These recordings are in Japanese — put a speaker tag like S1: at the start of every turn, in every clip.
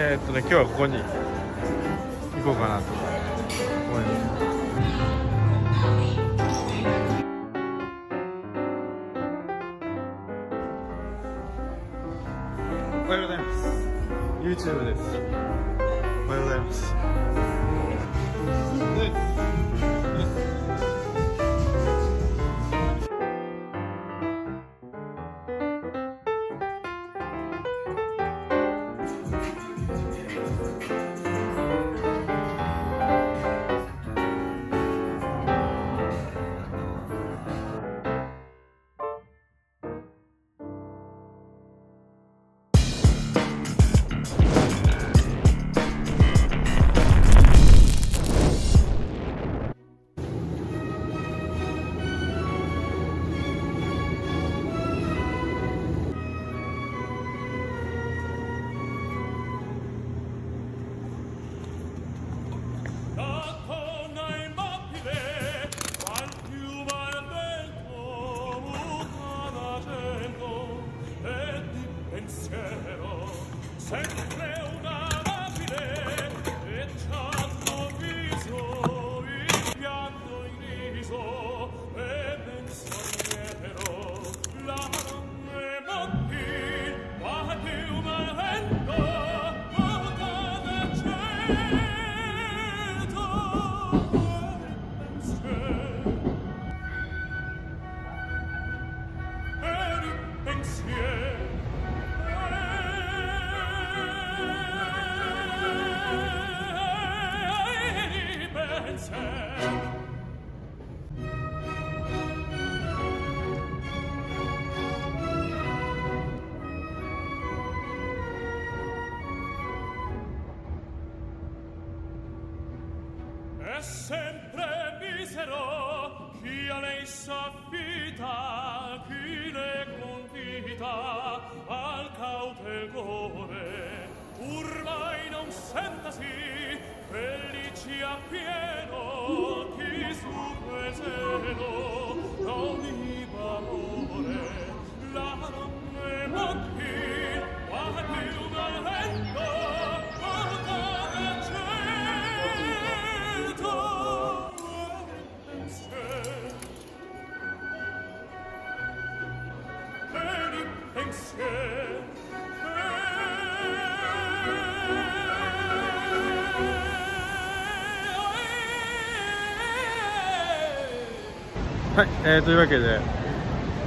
S1: えー、っとね今日はここに行こうかなと思います。おはようございます。YouTube です。おはようございます。はい、えー、というわけで、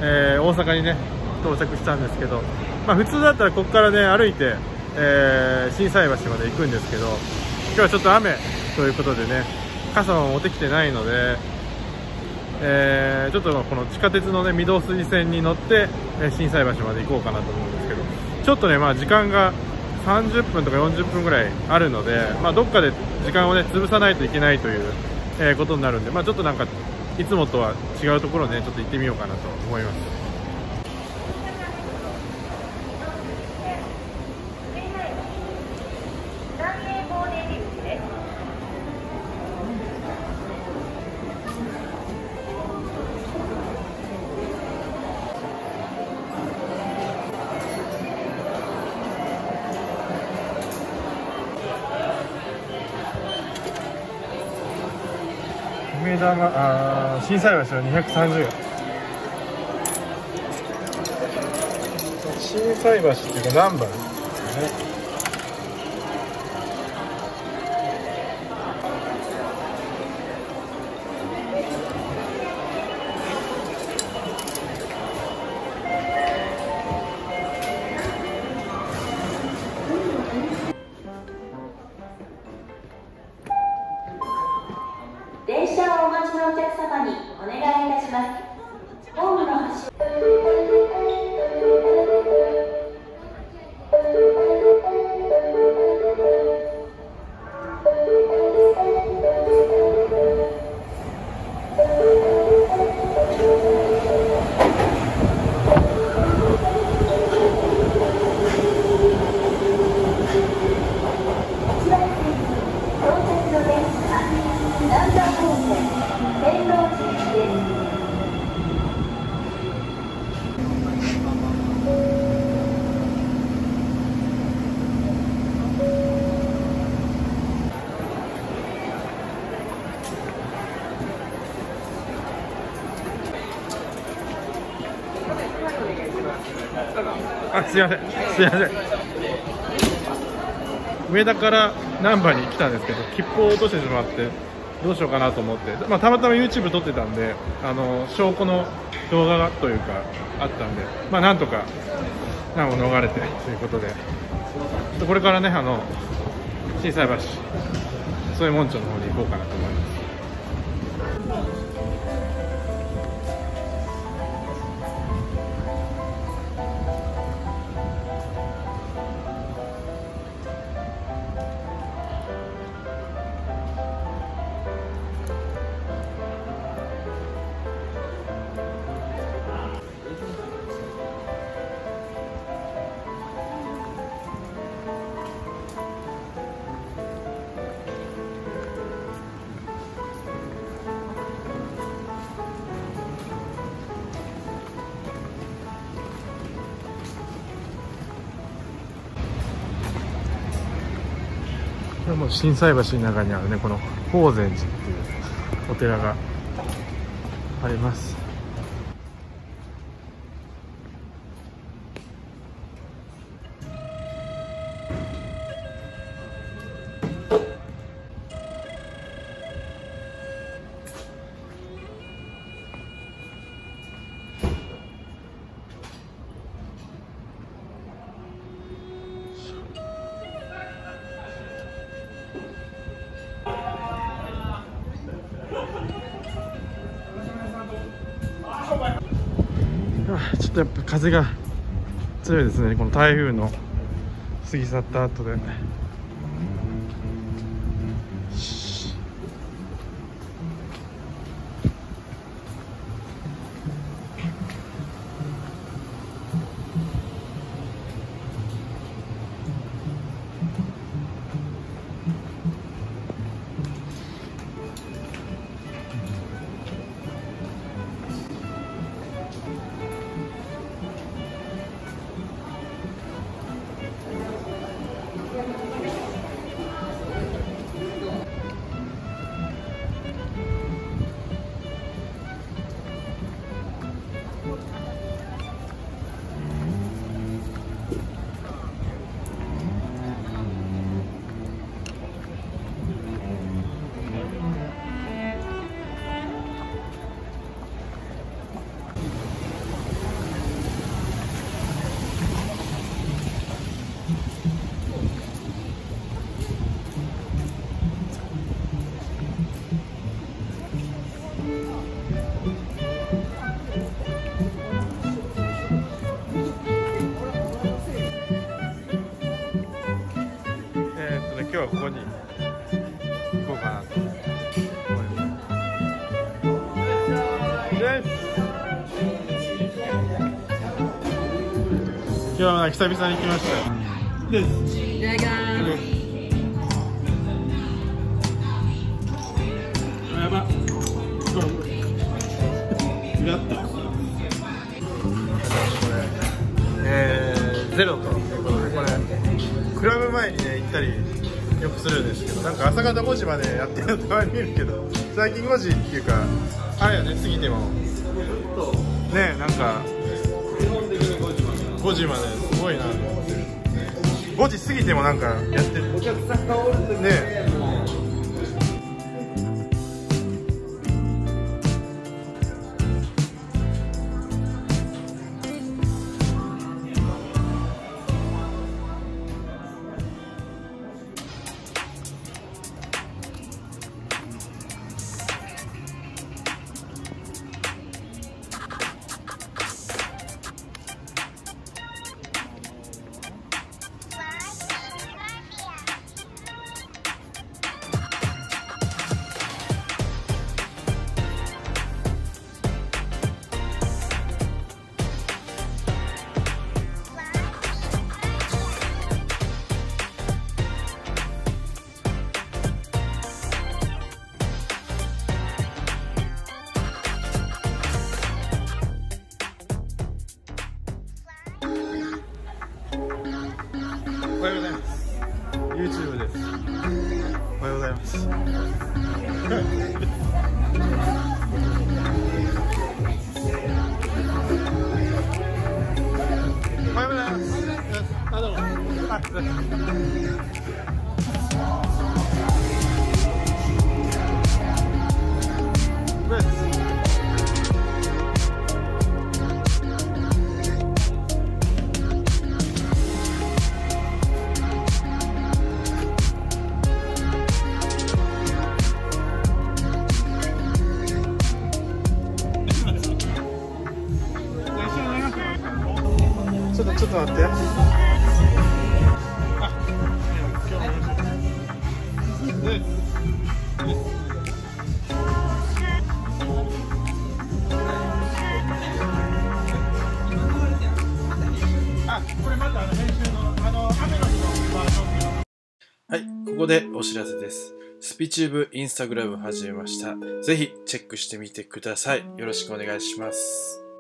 S1: えー大阪にね到着したんですけど、まあ、普通だったらここからね歩いて、えー、心斎橋まで行くんですけど今日はちょっと雨ということでね傘も持ってきてないので、えーちょっとこの地下鉄のね御堂筋線に乗ってえー心斎橋まで行こうかなと思うんですけどちょっとねまあ時間が30分とか40分ぐらいあるので、まあ、どっかで時間をね潰さないといけないという、えことになるんで、まあ、ちょっとなんかいつもとは違うところねちょっと行ってみようかなと思います。梅田まあー心斎橋は230円。心斎橋っていうか難波ですね
S2: す
S3: いません。すいません。上田から難波に来たんですけど切符を落としてしまってどうしようかなと思って、まあ、たまたま YouTube 撮ってたんであの証拠の動画というかあったんでまあなんとか難を逃れてということで。これからねあの心斎橋そういう門町の方に行こうかなと思います。これも心斎橋の中にあるねこの法善寺っていうお寺があります。っとやっぱ風が強いですね。この台風の過ぎ去った後で。はここに行こうかなと思います。今日は久々に来ましたですえー、ゼロということでこれクラブ前にね行ったりよくするんですけどなんか朝方5時までやってるのたまに見るけど最近5時っていうかあれやね過ぎても。ねなんか5時まですごいなと思って5時過ぎてもなんかやってる。お客さんがおるねちょっとちょっと待って。
S4: はい、ここでお知らせです。スピチューブインスタグラム始めました。ぜひチェックしてみてください。よろしくお願いします。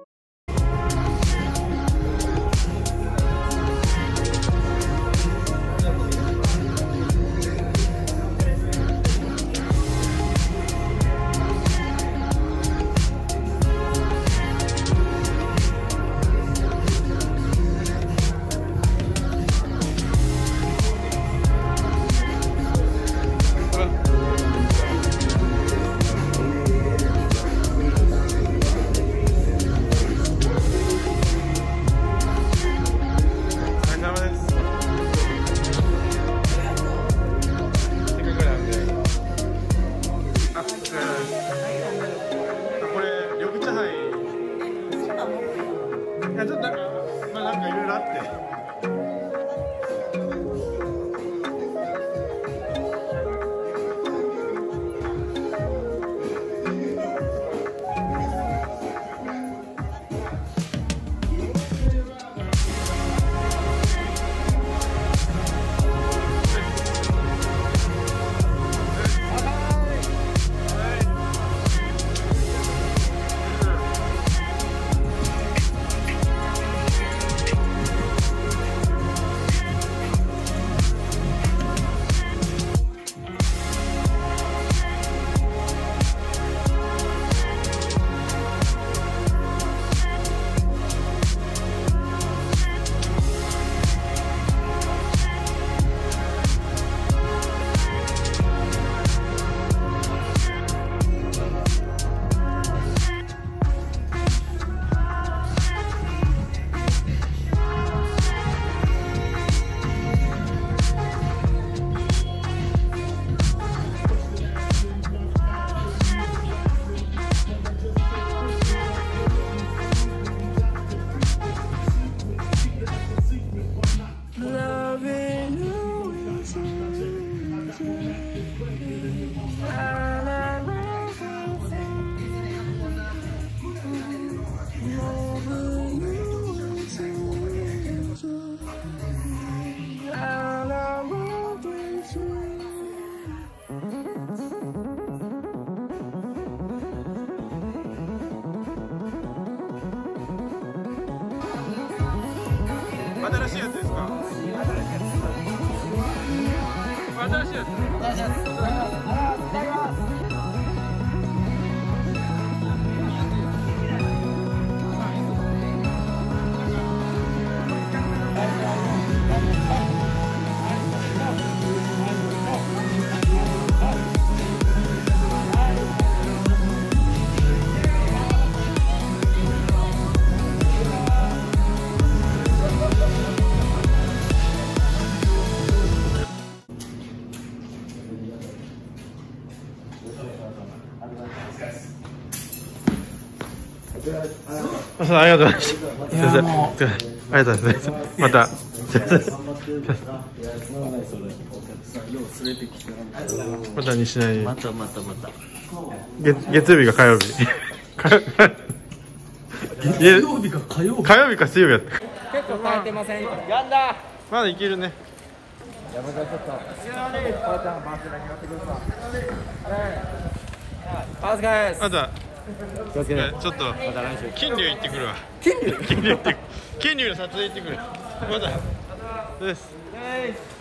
S3: しいやつですか？私やつやつ。ありがとうございました。先生、ありがとうございます。また。また西成に。
S5: またまたまた。
S3: 月月曜日が火曜日。月曜日か火曜日火曜日か水曜日やった。
S5: 結構耐えてません。
S3: まだいけるね。
S5: お疲れです。
S3: また、
S5: 気をつけて。
S3: ちょっと、
S5: また来週。
S3: 金龍行ってくるわ。金龍？金龍行ってくる。金龍の撮影行ってくる。また。です。